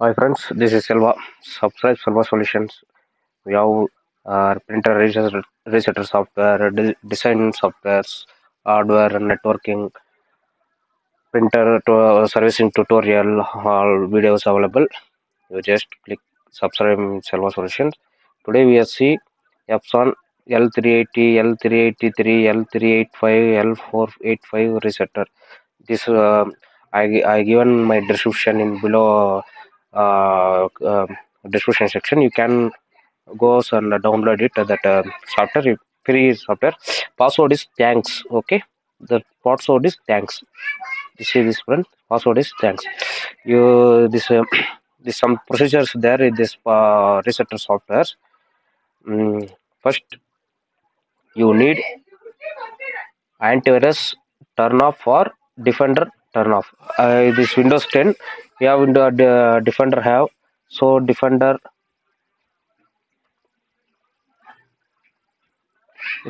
Hi friends, this is Selva. Subscribe Selva Solutions. We have uh, printer resetter, software, de- design softwares, hardware, networking, printer to, servicing tutorial, all videos available. You just click subscribe in Selva Solutions. Today we are see Epson L380, L383, L385, L485 resetter. This uh, I I given my description in below uh, uh, description section. You can go and download it. That uh, software free software. Password is thanks. Okay, the password is thanks. This is this friend. Password is thanks. You this uh, this some procedures there in this uh, resetter software. Mm, first, you need antivirus turn off for defender turn off. Uh, this windows 10 we have uh, defender have. So defender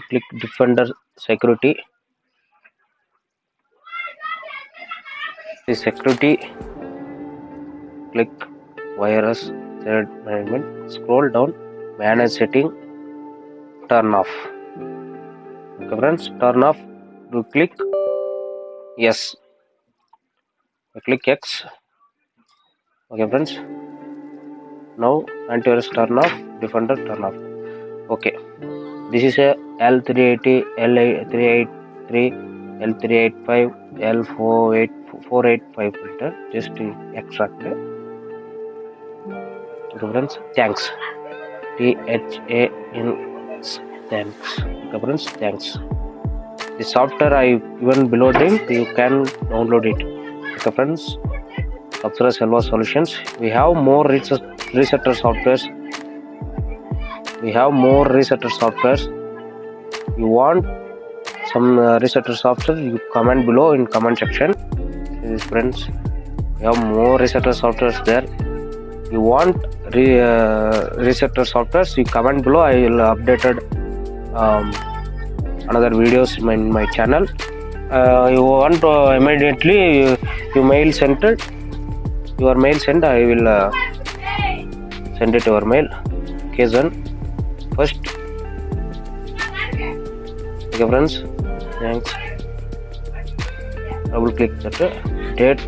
click defender security. The security click virus threat management scroll down manage setting turn off. Okay friends turn off. You click yes you click x. Okay friends. Now antivirus turn off defender turn off okay. This is a l380 l383 l385 l485 filter. Just extract. It okay friends. Thanks. T h a n thanks. Okay friends. Thanks. The software i even below link you can download it okay friends subscribe Selva solutions we have more reset- resetter softwares. We have more resetter softwares. You want some uh, resetter software you comment below in comment section. This friends we have more resetter softwares there. You want re, uh, resetter softwares you comment below. I will updated um, another videos in my, in my channel. Uh, you want to immediately you, mail sent it? Your mail send i will uh, send it your mail. Occasion first. Okay friends. Thanks. Double click that uh, date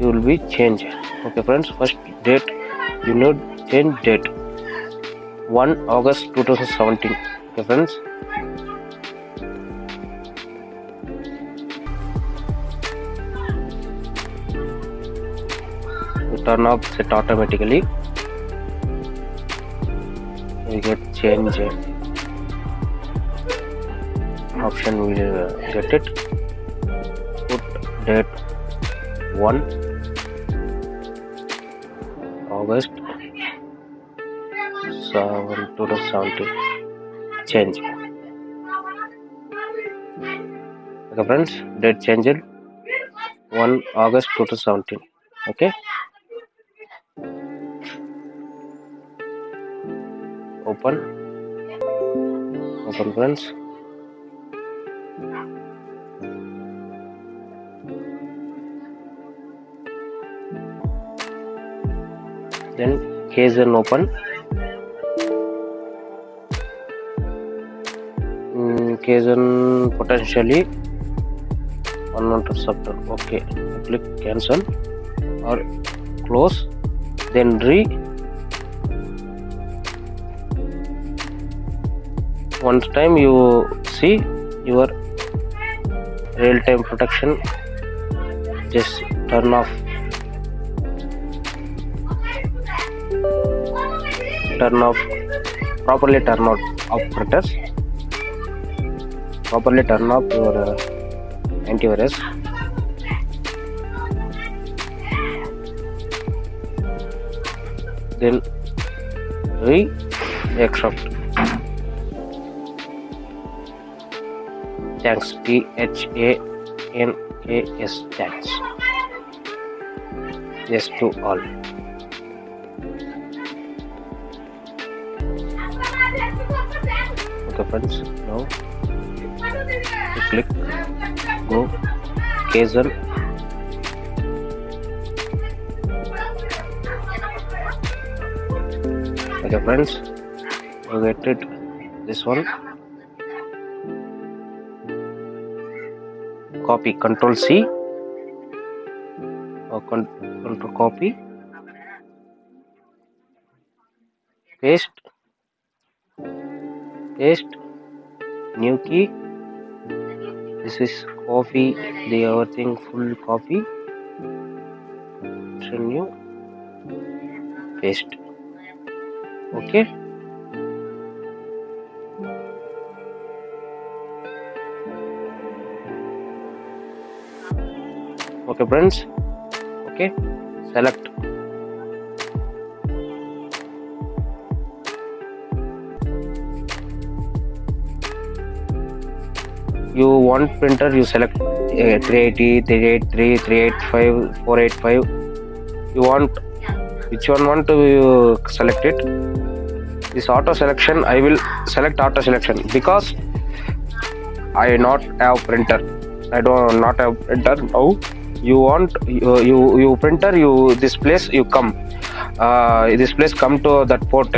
you will be change okay friends. First date. You need change date. 1 august 2017 okay friends turn off set automatically. We get change. Option we uh, get it. Put date 1 august 7 2017 change. Okay friends date changed 1 august 2017 okay open. Open friends. Then keygen open. Mm, keygen potentially unwanted software okay click cancel or close then re one time you see your real-time protection just turn off. Turn off. Properly turn off operators properly turn off your uh, antivirus. Then re extract thanks t h a n k s thanks yes to all. Okay friends now you click go. Keygen okay friends you get it. This one copy control c. Or con- control copy. Paste. Paste. New key. This is copy the everything full copy. New. Paste. Okay okay friends. Okay select. You want printer you select uh, 380 383 385 485 you want which one want to you select it? This auto selection i will select auto selection because i not have printer. I don't not have printer now you want you you, you printer you this place you come. Uh, this place come to that port.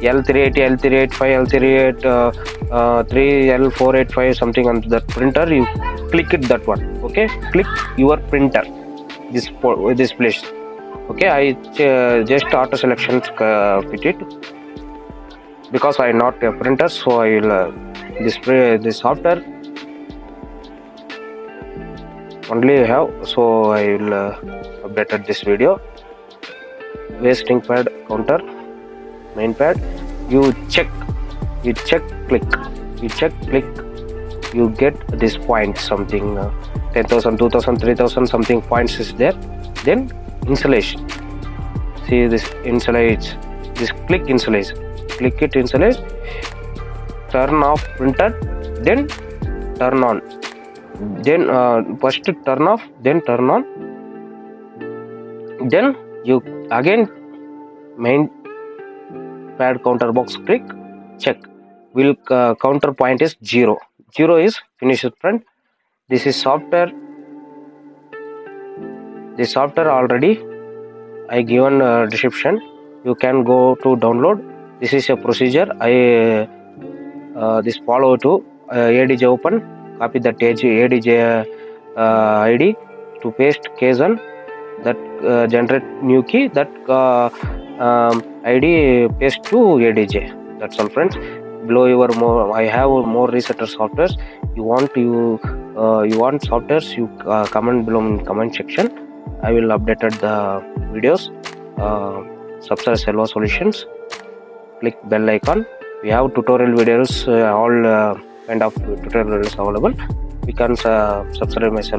L380, L385, L38, uh, uh, 3L485 something on that printer you click it that one okay? Click your printer this this place okay? I uh, just auto selection uh, fit it. Because I not a printer so I will uh, display this software only have so I will uh, this video. Waste ink pad counter main pad. You check you check click. You check click. You get this point something uh, 10000 2000 3000 something points is there. Then insulation see this insulate this click insulate click it insulate turn off printer. Then turn on then uh, first turn off then turn on. Then you again main pad counter box click check. Will uh, counter point is zero. Zero is finished print this is software. This software already i given uh, description. You can go to download. This is a procedure. I uh, this follow to uh, adj open copy AJ, adj uh, id to paste keygen that uh, generate new key that uh, um, id paste to adj that's all friends. Below your more i have more resetter softwares. You want you uh, you want softwares you uh, comment below in comment section. I will updated the videos. Uh, selva solutions. Click bell icon. We have tutorial videos uh, all uh, kind of tutorial videos available. You can uh, subscribe myself